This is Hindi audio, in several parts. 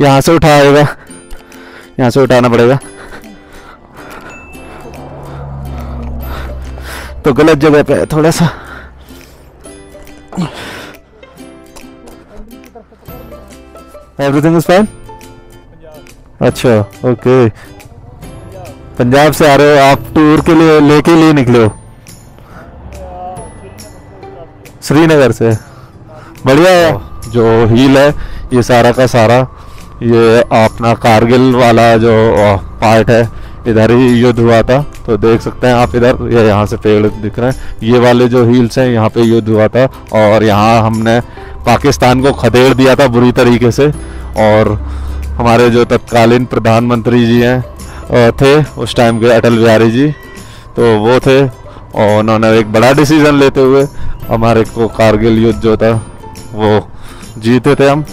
यहाँ से उठाएगा यहाँ से उठाना पड़ेगा। तो गलत जगह पे है थोड़ा सा। एवरीथिंग इज़ फाइन अच्छा ओके पंजाब से आ रहे हो, आप टूर के लिए लेके लिए निकले हो। श्रीनगर से। बढ़िया है। जो हील है, ये सारा का सारा। ये अपना कारगिल वाला जो पार्ट है, इधर ही युद्ध हुआ था तो देख सकते हैं आप इधर, ये यहाँ से पेड़ दिख रहे हैं। ये वाले जो हील्स हैं, यहाँ पे युद्ध हुआ था, और यहाँ हमने पाकिस्तान को खदेड़ दिया था बुरी तरीके से, और हमारे जो तत्कालीन प्रधानमंत्री जी हैं थे, उस टाइम के अटल बिहारी जी तो वो थे, और उन्होंने एक बड़ा डिसीज़न लेते हुए, हमारे को कारगिल युद्ध जो था, वो जीते थे हम।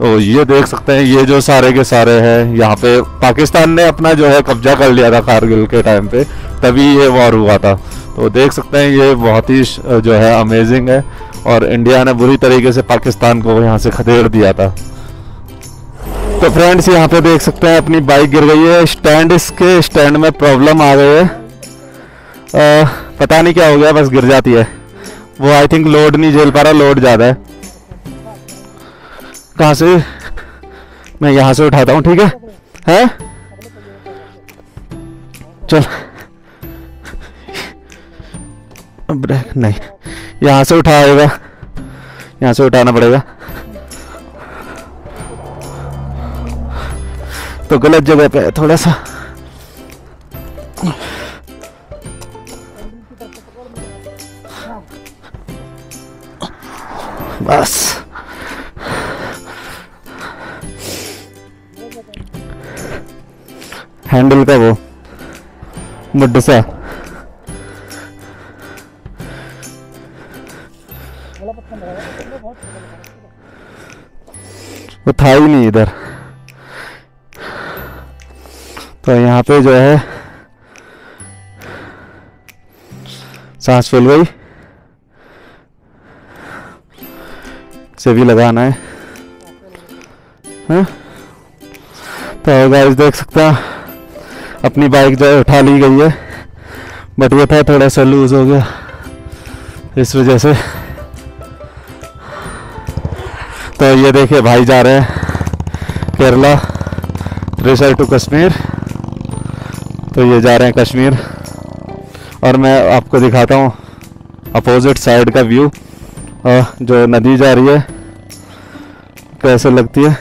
तो ये देख सकते हैं ये जो सारे के सारे हैं यहाँ पे पाकिस्तान ने अपना जो है कब्जा कर लिया था कारगिल के टाइम पे तभी ये वॉर हुआ था। तो देख सकते हैं ये बहुत ही जो है अमेजिंग है और इंडिया ने बुरी तरीके से पाकिस्तान को यहाँ से खदेड़ दिया था। तो फ्रेंड्स यहाँ पे देख सकते हैं अपनी बाइक गिर गई है स्टैंड इसके स्टैंड में प्रॉब्लम आ गई है। अ, पता नहीं क्या हो गया बस गिर जाती है। वो आई थिंक लोड नहीं झेल पा रहा लोड ज़्यादा है। कहाँ से? मैं यहाँ से उठाता हूँ, ठीक है? हैं? चल। ब्रेक नहीं। यहाँ से उठाएगा यहाँ से उठाना पड़ेगा। तो गलत जगह पे थोड़ा सा। बस। हैंडल का वो मुड्ड सा। वो था ही नहीं इधर। तो यहाँ पे जो है सांस फूल गई से भी लगाना है। हाँ? तो गाइस देख सकते हैं। अपनी बाइक जो है उठा ली गई है। बट ये था, थोड़ा सा लूज हो गया। इस वजह से। तो ये देखिए, भाई जा रहे हैं केरला रिसर टू कश्मीर। तो ये जा रहे हैं कश्मीर। और मैं आपको दिखाता हूँ अपोजिट साइड का व्यू जो नदी जा रही है, कैसे लगती है?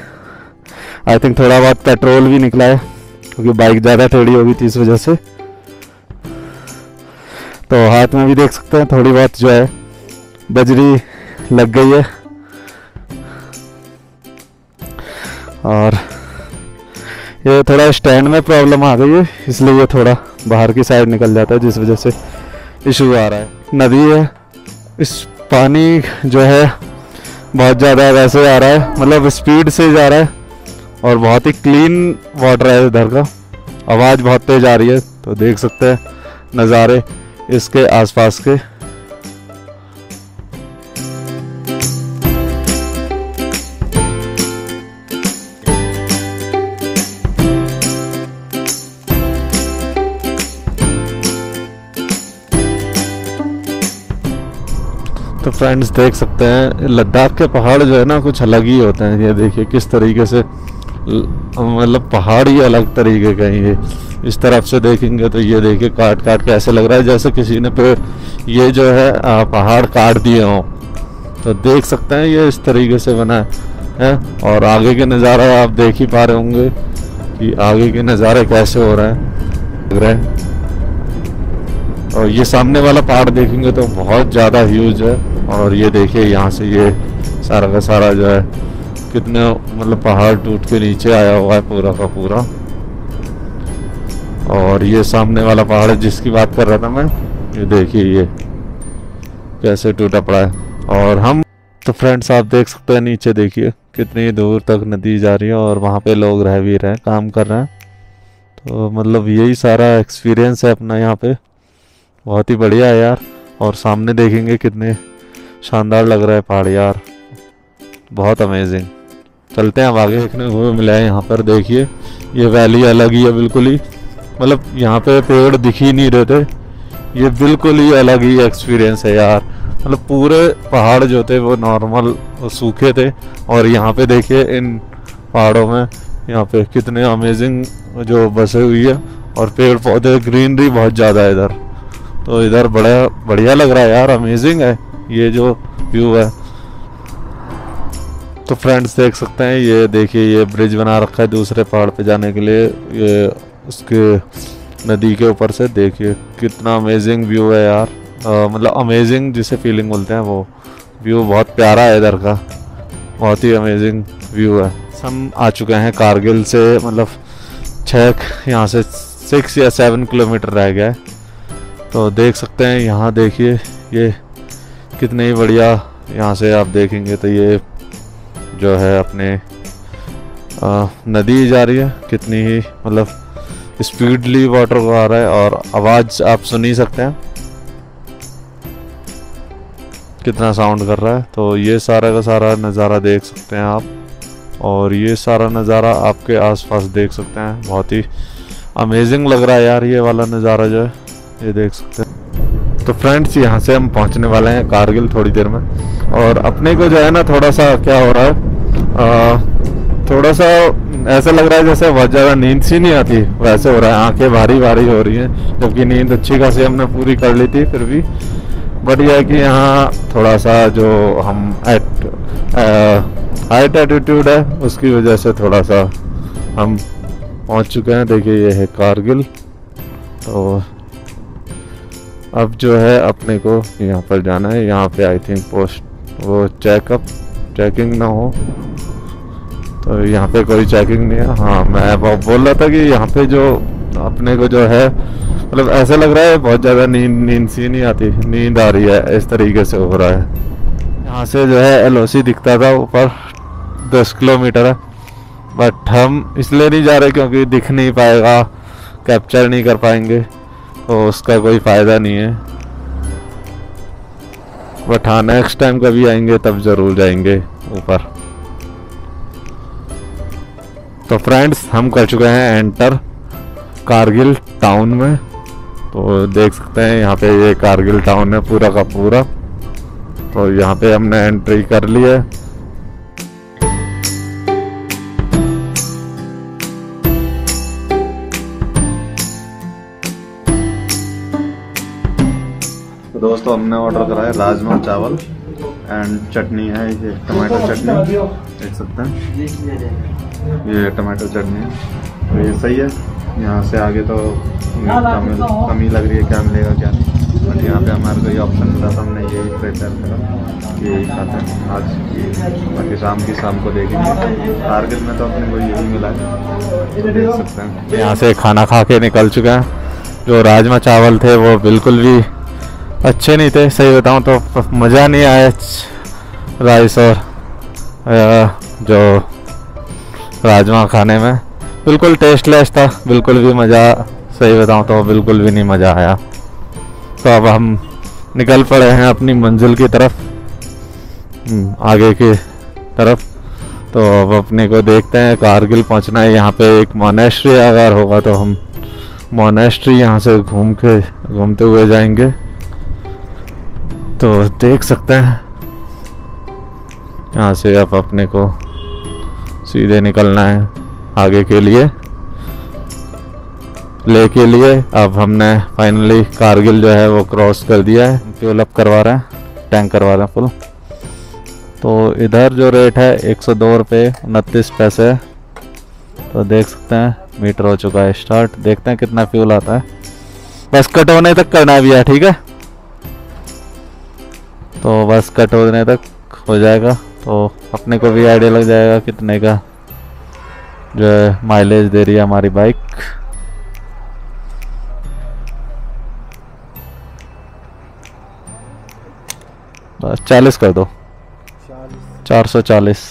आई थिंक थोड़ा बहुत पेट्रोल भी निकला है। क्योंकि बाइक ज़्यादा टेढ़ी होगी थी इस वजह से। तो हाथ में भी देख सकते हैं, थोड़ी बहुत जो है, बजरी लग गई है। और ये थोड़ा स्टैंड में प्रॉब्लम आ गई है, इसलिए ये थोड़ा बाहर की साइड निकल जाता है, जिस वजह से इशू आ रहा है। नदी है, इस पानी जो है, बहुत ज़्यादा वैसे आ रहा है मतलब स्पीड से जा रहा है। और बहुत ही क्लीन वाटर है इधर का। आवाज़ बहुत तेज आ रही है तो देख सकते हैं नज़ारे इसके आसपास के। तो फ्रेंड्स देख सकते हैं, लद्दाख के पहाड़ जो है ना, कुछ अलग ही होते हैं। ये देखिए किस तरीके से मतलब पहाड़ ही अलग तरीके का है इस तरफ़ से देखेंगे तो ये देखिए काट काट के ऐसे लग रहा है जैसे किसी ने पे ये जो है पहाड़ काट दिए हों। तो देख सकते हैं ये इस तरीके से बना है, है? और आगे के नज़ारा आप देख ही पा रहे होंगे कि आगे के नज़ारे कैसे हो रहे हैं लग रहे हैं। और ये सामने वाला पहाड़ देखेंगे तो बहुत ज़्यादा ह्यूज है। और ये देखिए यहाँ से ये सारा का सारा जो है कितने मतलब पहाड़ टूट के नीचे आया हुआ है पूरा का पूरा। और ये सामने वाला पहाड़ जिसकी बात कर रहा था मैं, ये देखिए ये कैसे टूटा पड़ा है। और हम तो फ्रेंड्स आप देख सकते हैं नीचे देखिए, कितनी दूर तक नदी जा रही है और वहाँ पे लोग रह भी रहे हैं, काम कर रहे हैं। तो मतलब यही सारा एक्सपीरियंस है अपना यहाँ पे। बहुत ही बढ़िया है यार। और सामने देखेंगे कितने शानदार लग रहा है पहाड़ यार। बहुत अमेजिंग चलते हैं, अब आगे देखने को मिला है, यहाँ पर देखिए, ये वैली अलग ही है, बिल्कुल ही। मतलब यहाँ पे पेड़ दिख ही नहीं रहे थे। ये बिल्कुल ही अलग ही एक्सपीरियंस है यार। मतलब पूरे पहाड़ जो थे, वो नॉर्मल सूखे थे। और यहाँ पे देखिए, इन पहाड़ों में यहाँ पे कितने अमेजिंग जो बसे हुई है। और पेड़ पौधे ग्रीनरी बहुत ज़्यादा है इधर। तो इधर बड़ा, बढ़िया लग रहा है यार अमेजिंग है। ये जो व्यू है तो फ्रेंड्स देख सकते हैं, ये देखिए, ये ब्रिज बना रखा है दूसरे पहाड़ पे जाने के लिए। ये उसके नदी के ऊपर से देखिए, कितना अमेजिंग व्यू है यार। मतलब अमेजिंग जिसे फीलिंग बोलते हैं वो। व्यू बहुत प्यारा है इधर का। बहुत ही अमेजिंग व्यू है। हम आ चुके हैं कारगिल से मतलब छः यहाँ से सिक्स या सेवन किलोमीटर रह है। तो देख सकते हैं, यहाँ देखिए, ये कितने ही बढ़िया यहाँ से आप देखेंगे तो ये जो है अपने आ, नदी जा रही है कितनी ही मतलब स्पीडली वाटर को आ रहा है और आवाज़ आप सुन ही सकते हैं। कितना साउंड कर रहा है तो ये सारा का सारा नज़ारा देख सकते हैं आप और ये सारा नज़ारा आपके आसपास देख सकते हैं। बहुत ही अमेजिंग लग रहा है यार ये वाला नज़ारा जो है ये देख सकते हैं। तो फ्रेंड्स यहाँ से हम पहुँचने वाले हैं कारगिल थोड़ी देर में और अपने को जो है ना थोड़ा सा क्या हो रहा है थोड़ा सा ऐसा लग रहा है जैसे बहुत ज़्यादा नींद सी नहीं आती। वैसे हो रहा है, आँखें भारी भारी हो रही हैं, जबकि नींद अच्छी खासी हमने पूरी कर ली थी, फिर भी बट यह है कि यहाँ थोड़ा सा जो हम एट हाइट एटीट्यूड है, उसकी वजह से थोड़ा सा हम पहुँच चुके हैं। देखिए, ये है कारगिल। तो अब जो है अपने को यहाँ पर जाना है। यहाँ पे आई थिंक पोस्ट वो चेकअप चेकिंग ना हो। तो यहाँ पे कोई चेकिंग नहीं है। हाँ मैं बोल रहा था कि यहाँ पे जो अपने को जो है मतलब ऐसा लग रहा है बहुत ज़्यादा नींद नींद सी नहीं आती। नींद आ रही है, इस तरीके से हो रहा है। यहाँ से जो है एलओसी दिखता था ऊपर, दस किलोमीटर है। बट हम इसलिए नहीं जा रहे क्योंकि दिख नहीं पाएगा कैप्चर नहीं कर पाएँगे तो उसका कोई फ़ायदा नहीं है। बट हाँ नेक्स्ट टाइम कभी आएँगे, तब ज़रूर जाएँगे ऊपर। तो फ्रेंड्स हम कर चुके हैं एंटर कारगिल टाउन में। तो देख सकते हैं, यहाँ पे ये कारगिल टाउन है पूरा का पूरा। तो यहाँ पे हमने एंट्री कर ली है। दोस्तों, हमने ऑर्डर करा है राजमा चावल एंड चटनी है ये टमाटो चटनी। देख सकते हैं। ये टमाटो चटनी। तो ये सही है। यहाँ से आगे तो कमी लग रही है क्या मिलेगा, क्या नहीं। बट यहाँ पे हमारे को ये ऑप्शन मिला था, हमने यही प्रेफर करा। यही खाते हैं। आज ये, बाकी शाम की शाम को देखेंगे। कारगिल में तो अपने को यही मिला है। तो देख सकते हैं। यहाँ से खाना खा के निकल चुके हैं। जो राजमा चावल थे, वो बिल्कुल भी अच्छे नहीं थे सही बताऊँ तो मज़ा नहीं आया राइस और जो राजमा खाने में। बिल्कुल टेस्टलेस था बिल्कुल भी मज़ा सही बताऊँ तो बिल्कुल भी नहीं मज़ा आया। तो अब हम निकल पड़े हैं अपनी मंजिल की तरफ़ हम्म, आगे की तरफ़। तो अब अपने को देखते हैं कारगिल पहुँचना है यहाँ पे एक मोनेस्ट्री अगर होगा तो हम मोनेस्ट्री यहाँ से घूम के घूमते हुए जाएँगे। तो देख सकते हैं। यहाँ से अब अपने को सीधे निकलना है आगे के लिए। ले के लिए अब हमने फाइनली कारगिल जो है वो क्रॉस कर दिया है। फ्यूल अप करवा रहे हैं टैंक करवा रहे हैं फुल तो इधर जो रेट है, एक सौ दो रुपये उनतीस पैसे। तो देख सकते हैं मीटर हो चुका है स्टार्ट देखते हैं कितना फ्यूल आता है। बस कट होने तक करना भी है, ठीक है? तो बस कट होने तक हो जाएगा। तो अपने को भी आइडिया लग जाएगा कितने का जो है माइलेज दे रही है हमारी बाइक बस चालीस कर दो। चार सौ चालीस।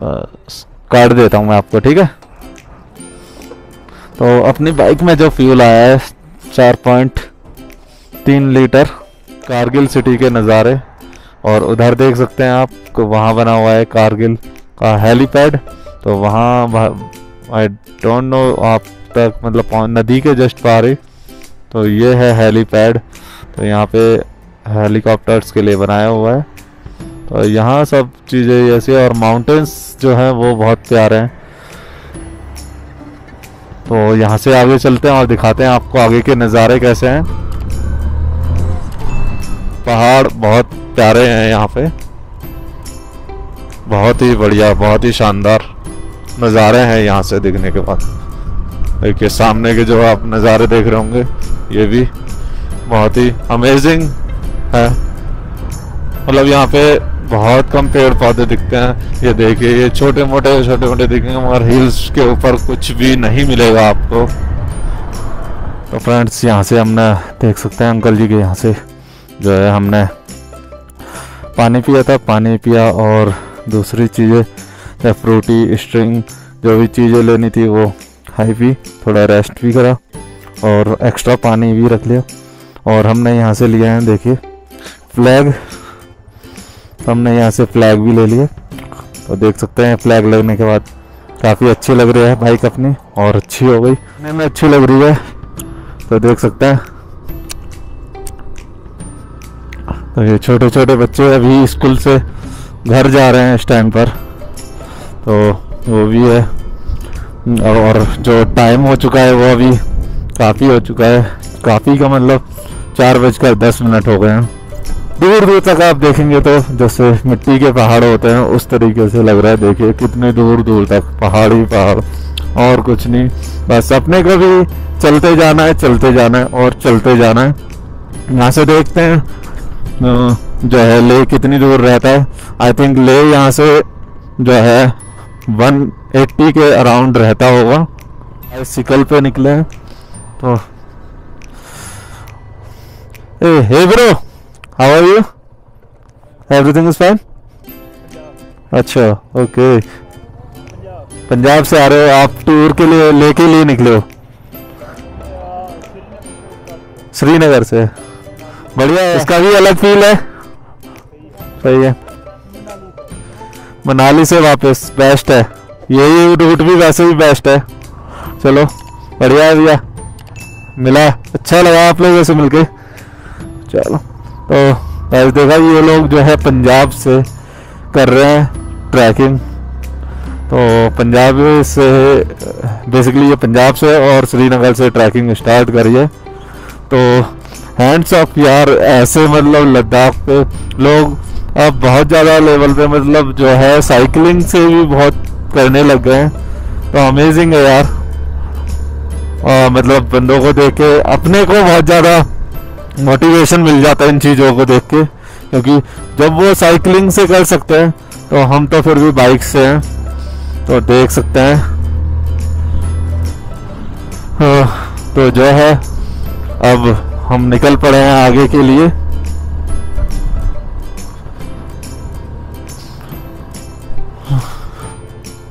बस काट देता हूँ मैं आपको, ठीक है? तो अपनी बाइक में जो फ्यूल आया है, चार पॉइंट तीन लीटर कारगिल सिटी के नज़ारे, और उधर देख सकते हैं आप को वहाँ बना हुआ है कारगिल का हेलीपैड। तो वहाँ आई डोंट नो आप तक मतलब नदी के जस्ट पार ही तो ये है हेलीपैड। तो यहाँ पे हेलीकॉप्टर्स के लिए बनाया हुआ है। तो यहाँ सब चीज़ें ऐसी और माउंटेन्स जो हैं वो बहुत प्यारे हैं। तो यहाँ से आगे चलते हैं और दिखाते हैं आपको आगे के नज़ारे कैसे हैं। पहाड़ बहुत प्यारे हैं यहाँ पे। बहुत ही बढ़िया, बहुत ही शानदार नज़ारे हैं यहाँ से दिखने के बाद। देखिए, सामने के जो आप नज़ारे देख रहे होंगे, ये भी बहुत ही अमेजिंग है। मतलब यहाँ पे बहुत कम पेड़ पौधे दिखते हैं। ये देखिए, ये छोटे मोटे छोटे मोटे दिखेंगे, मगर हिल्स के ऊपर कुछ भी नहीं मिलेगा आपको। तो फ्रेंड्स यहाँ से हमने देख सकते हैं, अंकल जी के यहाँ से। जो है हमने पानी पिया था पानी पिया और दूसरी चीज़ें या फ्रूटी स्ट्रिंग जो भी चीज़ें लेनी थी वो खाई पी थोड़ा रेस्ट भी करा और एक्स्ट्रा पानी भी रख लिया। और हमने यहाँ से लिया है देखिए फ्लैग हमने यहाँ से फ्लैग भी ले लिए। तो देख सकते हैं फ्लैग लगने के बाद काफ़ी अच्छी लग रही है बाइक अपनी और अच्छी हो गई। देखने में अच्छी लग रही है। तो देख सकते हैं तो ये छोटे छोटे बच्चे अभी स्कूल से घर जा रहे हैं इस टाइम पर। तो वो भी है। और जो टाइम हो चुका है वो अभी काफ़ी हो चुका है। काफ़ी का मतलब चार बजकर दस मिनट हो गए हैं। दूर दूर तक आप देखेंगे तो जैसे मिट्टी के पहाड़ होते हैं, उस तरीके से लग रहा है। देखिए कितने दूर दूर तक, पहाड़ ही पहाड़, और कुछ नहीं। बस अपने को भी चलते जाना है, चलते जाना है, और चलते जाना है। यहाँ से देखते हैं जो है, ले कितनी दूर रहता है? आई थिंक ले यहाँ से जो है 180 के अराउंड रहता होगा। सिकल पे निकले हैं। तो ए hey bro how are you everything is fine अच्छा ओके पंजाब से आ रहे हो, आप टूर के लिए, लेके लिए निकले हो? श्रीनगर से? बढ़िया है। इसका भी अलग फील है। सही है। मनाली से वापस बेस्ट है। यही रूट भी वैसे भी बेस्ट है। चलो, बढ़िया है भैया। मिला। अच्छा लगा आप लोगों से मिलके। चलो तो आज देखा ये लोग जो है पंजाब से कर रहे हैं ट्रैकिंग तो पंजाब से बेसिकली ये पंजाब से और श्रीनगर से ट्रैकिंग स्टार्ट करी है। तो हैंड्स ऑफ़ यार ऐसे मतलब लद्दाख पे लोग अब बहुत ज़्यादा लेवल पे मतलब जो है साइकिलिंग से भी बहुत करने लग गए हैं तो अमेजिंग है यार आ, मतलब बंदों को देख के अपने को बहुत ज़्यादा मोटिवेशन मिल जाता है इन चीज़ों को देख के क्योंकि जब वो साइकिलिंग से कर सकते हैं तो हम तो फिर भी बाइक से हैं तो देख सकते हैं तो जो है अब हम निकल पड़े हैं आगे के लिए।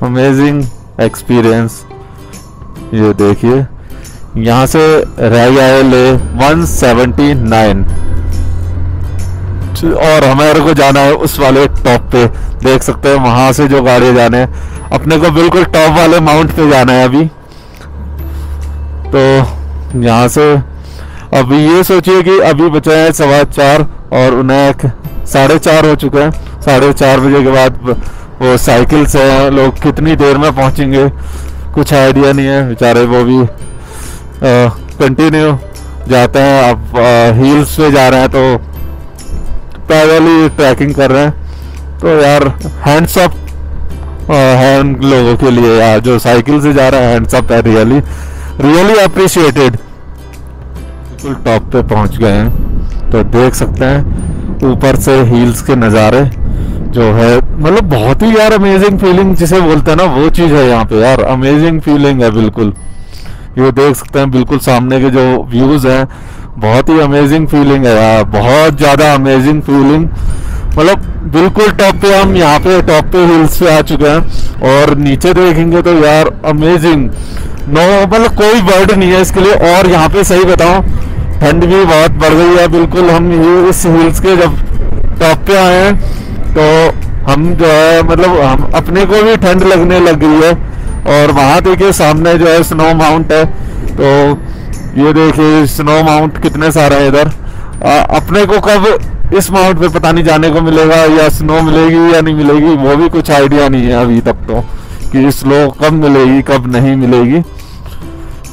अमेजिंग एक्सपीरियंस ये देखिए, यहाँ से रह गया ले 179 और हमारे को जाना है उस वाले टॉप पे। देख सकते हैं वहाँ से जो गाड़ी जाने अपने को बिल्कुल टॉप वाले माउंट पे जाना है अभी। तो यहाँ से अभी ये सोचिए कि अभी बचे हैं सवा चार और उन्हें साढ़े चार हो चुके हैं। साढ़े चार बजे के बाद वो साइकिल से हैं, लोग कितनी देर में पहुँचेंगे? कुछ आइडिया नहीं है, बेचारे वो भी कंटिन्यू जाते हैं। अब हील्स पे जा रहे हैं तो पैदल ही ट्रैकिंग कर रहे हैं। तो यार हैंड्स अप है उन लोगों के लिए यार, जो साइकिल से जा रहे हैं हैंड्स अप है रियली रियली अप्रिशिएटेड बिल्कुल टॉप पे पहुँच गए हैं। तो देख सकते हैं, ऊपर से हील्स के नज़ारे जो है मतलब बहुत ही यार अमेजिंग फीलिंग जिसे बोलते हैं ना, वो चीज़ है यहाँ पे यार अमेजिंग फीलिंग है बिल्कुल। ये देख सकते हैं, बिल्कुल सामने के जो व्यूज़ हैं, बहुत ही अमेजिंग फीलिंग है यार, बहुत ज़्यादा अमेजिंग फीलिंग मतलब बिल्कुल टॉप पे हम यहाँ पे, टॉप पे हिल्स पे आ चुके हैं, और नीचे देखेंगे तो यार अमेजिंग नो मतलब कोई वर्ड नहीं है इसके लिए। और यहाँ पे सही बताऊँ, ठंड भी बहुत बढ़ गई है, बिल्कुल हम इस हिल्स के जब टॉप पे आए हैं तो हम जो है मतलब हम अपने को भी ठंड लगने लग गई है। और वहाँ देखिए सामने जो है स्नो माउंट है तो ये देखिए स्नो माउंट कितने सारे हैं इधर। अपने को कब इस माउंट पे पता नहीं जाने को मिलेगा, या स्नो मिलेगी या नहीं मिलेगी, वो भी कुछ आइडिया नहीं है अभी तक तो कि स्नो कब मिलेगी, कब नहीं मिलेगी।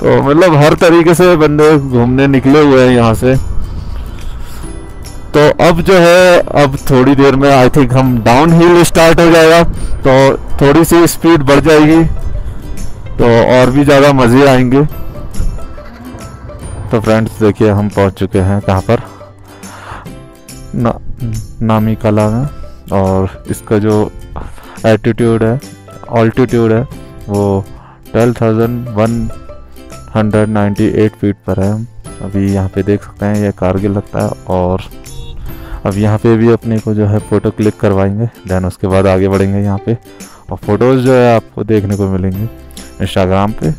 तो मतलब हर तरीके से बंदे घूमने निकले हुए हैं यहाँ से। तो अब जो है अब थोड़ी देर में आई थिंक हम डाउन हिल स्टार्ट हो जाएगा। तो थोड़ी सी स्पीड बढ़ जाएगी। तो और भी ज़्यादा मज़े आएँगे। तो फ्रेंड्स देखिए हम पहुँच चुके हैं कहाँ पर? ना, नामी कला में। और इसका जो एटीट्यूड है ऑल्टीट्यूड है वो twelve thousand one hundred ninety eight feet पर है। अभी यहाँ पे देख सकते हैं, ये कारगिल लगता है और अब यहाँ पे भी अपने को जो है फ़ोटो क्लिक करवाएँगे देन उसके बाद आगे बढ़ेंगे यहाँ पे और फ़ोटोज़ जो है आपको देखने को मिलेंगे। इंस्टाग्राम पे